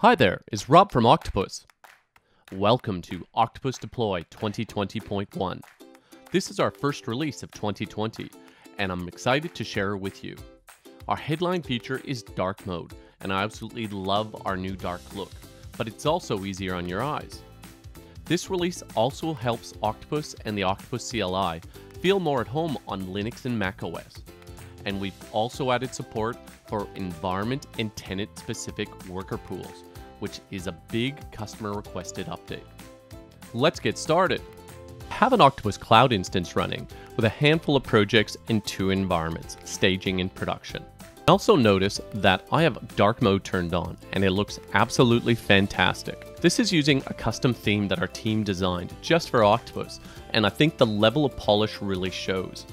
Hi there, it's Rob from Octopus. Welcome to Octopus Deploy 2020.1. This is our first release of 2020, and I'm excited to share it with you. Our headline feature is Dark Mode, and I absolutely love our new dark look, but it's also easier on your eyes. This release also helps Octopus and the Octopus CLI feel more at home on Linux and macOS. And we've also added support for environment and tenant specific worker pools, which is a big customer requested update. Let's get started. I have an Octopus Cloud instance running with a handful of projects in two environments, staging and production. Also notice that I have dark mode turned on and it looks absolutely fantastic. This is using a custom theme that our team designed just for Octopus and I think the level of polish really shows.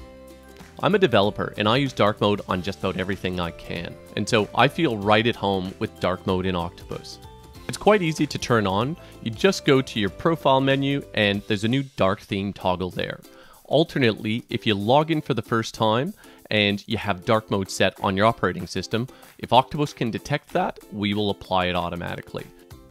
I'm a developer and I use dark mode on just about everything I can, and so I feel right at home with dark mode in Octopus. It's quite easy to turn on, you just go to your profile menu and there's a new dark theme toggle there. Alternately, if you log in for the first time and you have dark mode set on your operating system, if Octopus can detect that, we will apply it automatically.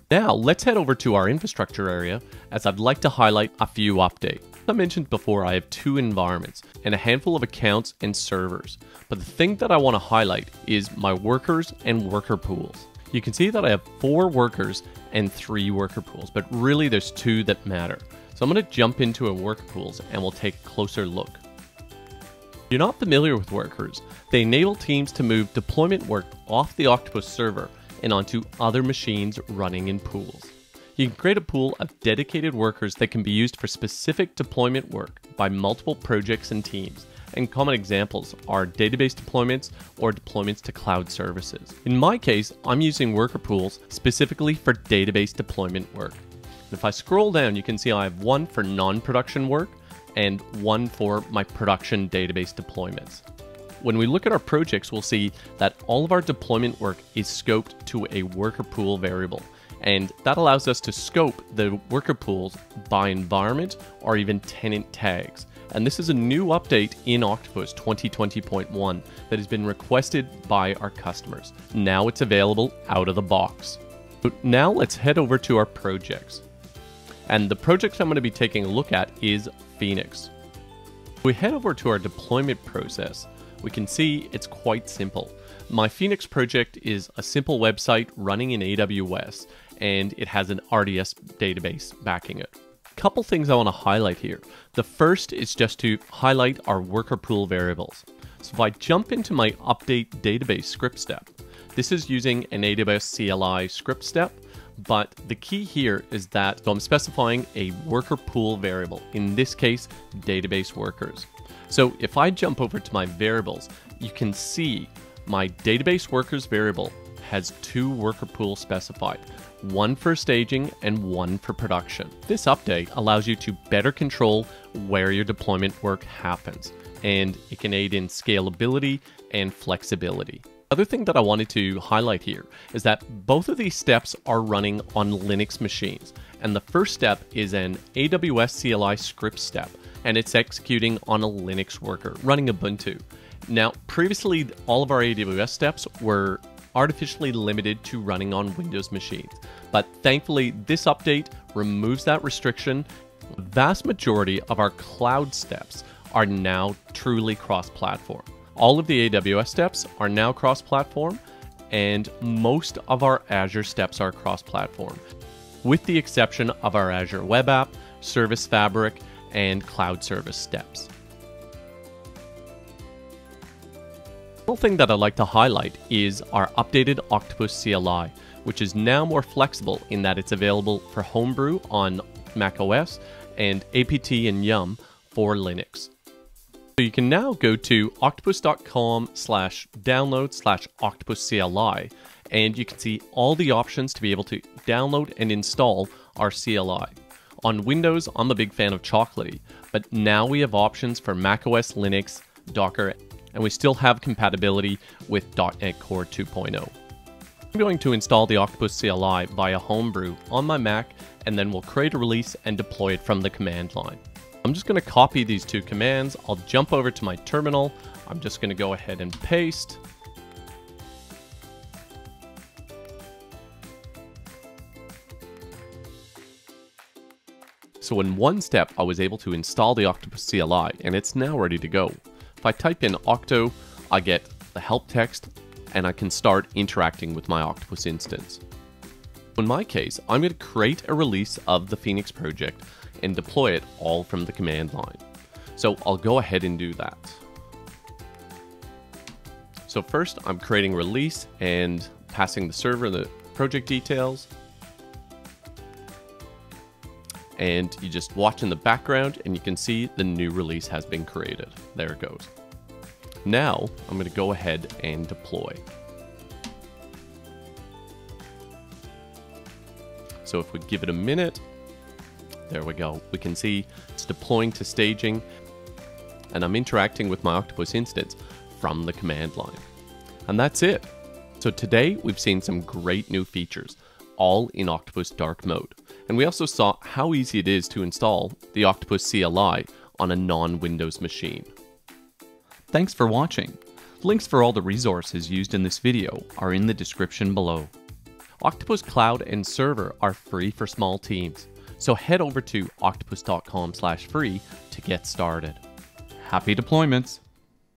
Now, let's head over to our infrastructure area as I'd like to highlight a few updates. As I mentioned before, I have two environments and a handful of accounts and servers. But the thing that I want to highlight is my workers and worker pools. You can see that I have four workers and three worker pools, but really there's two that matter. So I'm going to jump into a worker pools and we'll take a closer look. If you're not familiar with workers, they enable teams to move deployment work off the Octopus server and onto other machines running in pools. You can create a pool of dedicated workers that can be used for specific deployment work by multiple projects and teams. And common examples are database deployments or deployments to cloud services. In my case, I'm using worker pools specifically for database deployment work. If I scroll down, you can see I have one for non-production work and one for my production database deployments. When we look at our projects, we'll see that all of our deployment work is scoped to a worker pool variable and that allows us to scope the worker pools by environment or even tenant tags. And this is a new update in Octopus 2020.1 that has been requested by our customers. Now it's available out of the box. But now let's head over to our projects. And the project I'm going to be taking a look at is Phoenix. If we head over to our deployment process, we can see it's quite simple. My Phoenix project is a simple website running in AWS and it has an RDS database backing it. Couple things I want to highlight here. The first is just to highlight our worker pool variables. So if I jump into my update database script step, this is using an AWS CLI script step, but the key here is that I'm specifying a worker pool variable, in this case, database workers. So if I jump over to my variables, you can see my database workers variable has two worker pools specified one for staging and one for production. This update allows you to better control where your deployment work happens, and it can aid in scalability and flexibility. Other thing that I wanted to highlight here is that both of these steps are running on Linux machines. And the first step is an AWS CLI script step, and it's executing on a Linux worker running Ubuntu. Now, previously, all of our AWS steps were artificially limited to running on Windows machines. But thankfully, this update removes that restriction. The vast majority of our cloud steps are now truly cross platform. All of the AWS steps are now cross platform, and most of our Azure steps are cross platform, with the exception of our Azure Web App, Service Fabric, and Cloud Service steps. One thing that I'd like to highlight is our updated Octopus CLI, which is now more flexible in that it's available for Homebrew on macOS and APT and Yum for Linux. So you can now go to octopus.com slash download slash octopus CLI and you can see all the options to be able to download and install our CLI. On Windows, I'm a big fan of Chocolatey, but now we have options for macOS, Linux, Docker, and we still have compatibility with .NET Core 2.0. I'm going to install the Octopus CLI via Homebrew on my Mac, and then we'll create a release and deploy it from the command line. I'm just going to copy these two commands. I'll jump over to my terminal. I'm just going to go ahead and paste. So in one step, I was able to install the Octopus CLI, and it's now ready to go. If I type in Octo, I get the help text and I can start interacting with my Octopus instance. In my case, I'm going to create a release of the Phoenix project and deploy it all from the command line. So I'll go ahead and do that. So first I'm creating release and passing the server the project details. And you just watch in the background and you can see the new release has been created. There it goes. Now I'm going to go ahead and deploy. So if we give it a minute, there we go. We can see it's deploying to staging and I'm interacting with my Octopus instance from the command line. And that's it. So today we've seen some great new features, all in Octopus Dark Mode. And we also saw how easy it is to install the Octopus CLI on a non-Windows machine. Thanks for watching. Links for all the resources used in this video are in the description below. Octopus Cloud and Server are free for small teams, so head over to octopus.com/free to get started. Happy deployments!